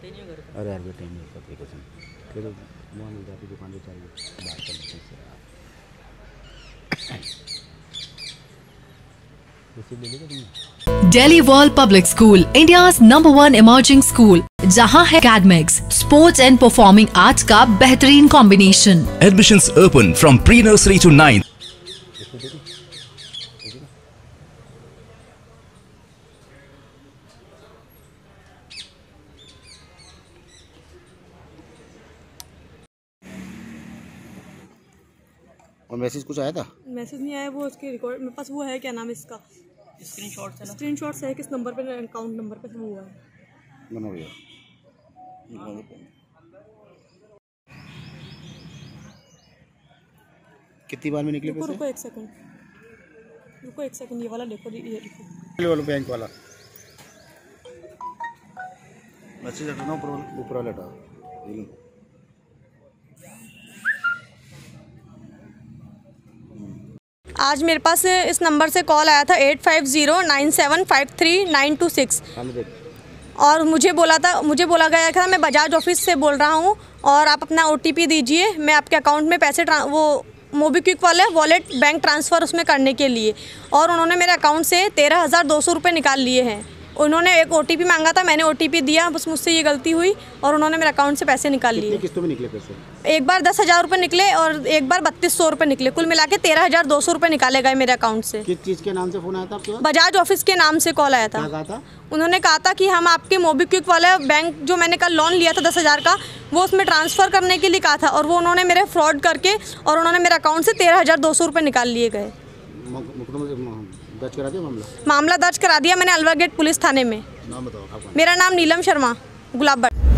अरे यार बेटे नहीं होता एप्लीकेशन फिर मोहन मिल जाती दुकान पर चाहिए बात करने के लिए। Daily world public school India number one emerging school जहाँ है academics sports and performing arts का बेहतरीन combination admission open from pre nursery to ninth और मैसेज कुछ आया था? मैसेज नहीं आया वो उसके रिकॉर्ड मेरे पास वो है क्या नाम है इसका? स्क्रीन शॉट स्क्रीन शॉट है किस नंबर पे अकाउंट नंबर पे वो हुआ। है बना कितनी बार में निकले रुको रुको एक सेकंड रुको एक सेकंड ये वाला देखो ये देखो। वाला बैंक वाला। मैसेज हटाना ऊपर वाला? ऊपर वाला हटाओ ये लो। आज मेरे पास इस नंबर से कॉल आया था eight five zero nine seven five three nine two six. और मुझे बोला था मुझे बोला गया था मैं बजाज ऑफ़िस से बोल रहा हूँ और आप अपना ओटीपी दीजिए मैं आपके अकाउंट में पैसे वो मोबीक्विक वाले वॉलेट बैंक ट्रांसफ़र उसमें करने के लिए। और उन्होंने मेरे अकाउंट से तेरह हज़ार दो सौ रुपये निकाल लिए हैं। उन्होंने एक ओटीपी मांगा था मैंने ओटीपी दिया बस मुझसे ये गलती हुई और उन्होंने मेरे अकाउंट से पैसे निकाल लिए। किस्तों में निकले पैसे? एक बार दस हज़ार रुपये निकले और एक बार बत्तीस सौ रुपये निकले। कुल मिला के तेरह हज़ार दो सौ रुपये निकाले गए मेरे अकाउंट से। किस चीज़ के नाम से फ़ोन आया था आपके बजाज ऑफ़िस के नाम से कॉल आया था। था? उन्होंने कहा था कि हम आपके मोबीक्विक वाला बैंक जो मैंने कल लोन लिया था दस हज़ार का वो उसमें ट्रांसफ़र करने के लिए कहा था और वो उन्होंने मेरे फ्रॉड करके और उन्होंने मेरे अकाउंट से तेरह हज़ार दो सौ रुपये निकाल लिए गए। दर्ज करा दिया मामला? मामला दर्ज करा दिया मैंने अलवा गेट पुलिस थाने में। नाम बताओ मेरा नाम नीलम शर्मा गुलाब भट्ट